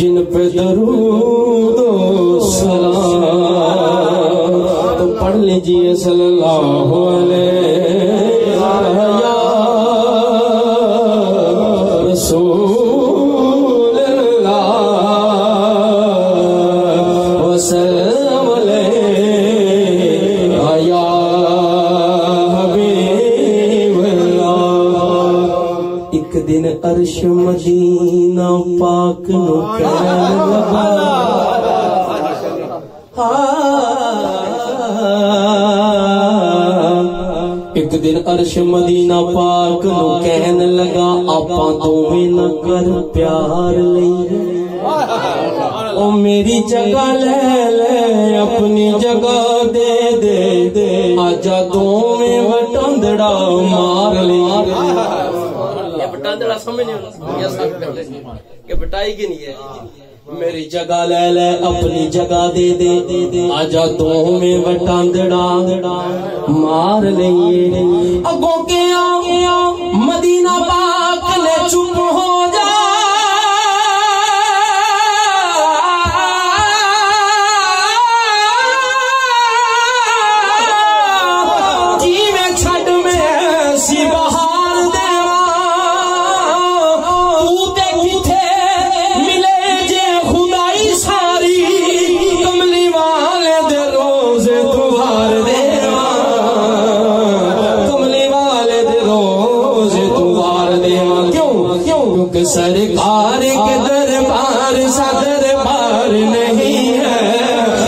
جن پہ درود و سلام تو پڑھ لیجئے صلی مدینہ پاک نو کہن لگا ایک دن عرش مدینہ پاک نو کہن لگا آپاں دوویں نہ کر پیار لئی۔ او میری جگہ لے لے اپنی جگہ دے دے دے۔ آجا دوویں وٹندڑا مار لئی۔ یہ بٹاندڑا سمجھ یہ سب کر لیں کہ بٹائی کی نہیں ہے۔ میری جگہ لے لے، اپنی جگہ دے دے۔ دے دے آجا تو میں وٹاندڑا، مار لیں اگوں کے آگے آگے سرکار کے دربار سا دربار نہیں ہے۔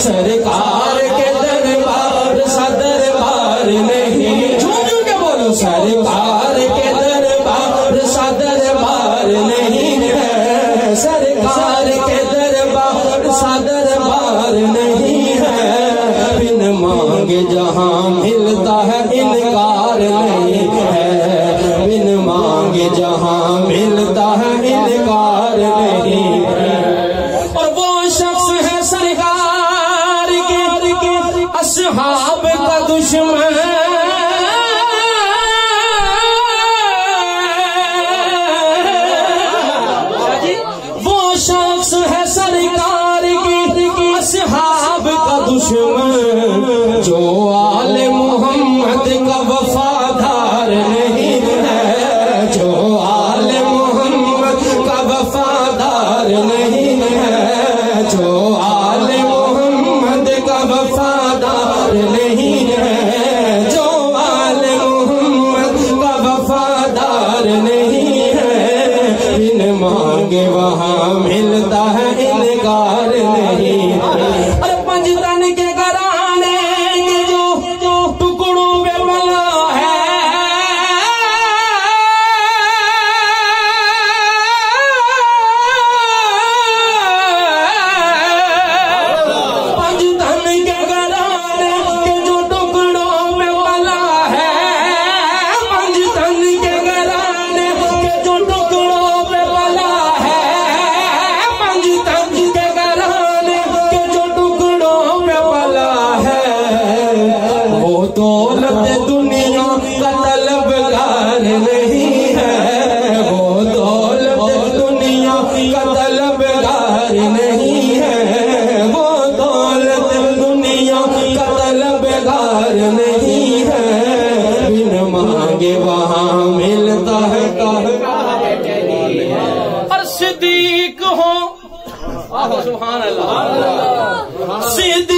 سرکار کے دربار سا دربار نہیں۔ جھوم جھوم کے بولو۔ سرکار کے دربار سا دربار نہیں ہے۔ سرکار کے دربار سا دربار نہیں ہے۔ بن مانگے جہاں ملتا ہے، انکار نہیں۔ ہے جہاں ملتا ہے انکار نہیں۔ ہے اور وہ شخص ہے سرکار کے اصحاب کا دشمن۔ وہ شخص ہے سرکار اصحاب کا دشمن۔ جو آل محمد کا وفادار সিদ্ধ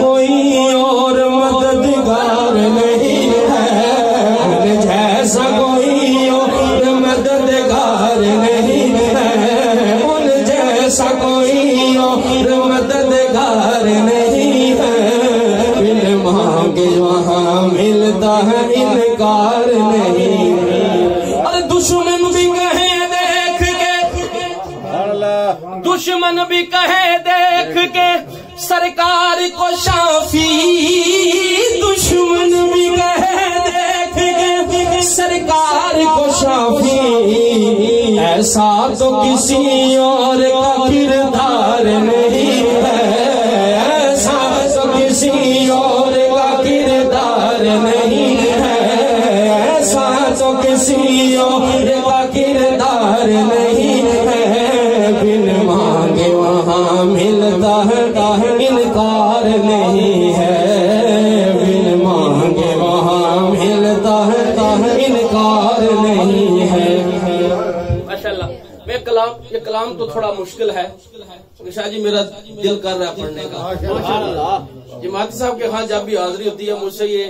کوئی اور مددگار نہیں۔ سرکار کو شافی دشمن بھی کہے دیکھ سرکار کو شافی، ایسا تو کسی اور کا کردار نہیں ہے۔ ایسا تو کسی اور کا کردار نہیں ہے۔ ایسا تو کسی اور کا کردار نہیں ہے۔ بن مانگے وہاں ملتا ہے انکار نہیں ہے بن مانگے وہاں ملتا ہے انکار نہیں ہے۔ میں کلام یہ کلام تو تھوڑا مشکل ہے۔ شاہ جی میرا دل کر رہا ہے پڑھنے کا۔ جماعتی صاحب کے ہاں جب بھی حاضری ہوتی ہے مجھ سے یہ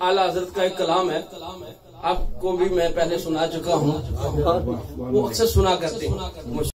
اعلیٰ حضرت کا ایک کلام ہے۔ آپ کو بھی میں پہلے سنا چکا ہوں۔ وہ اکثر سنا کرتے ہیں۔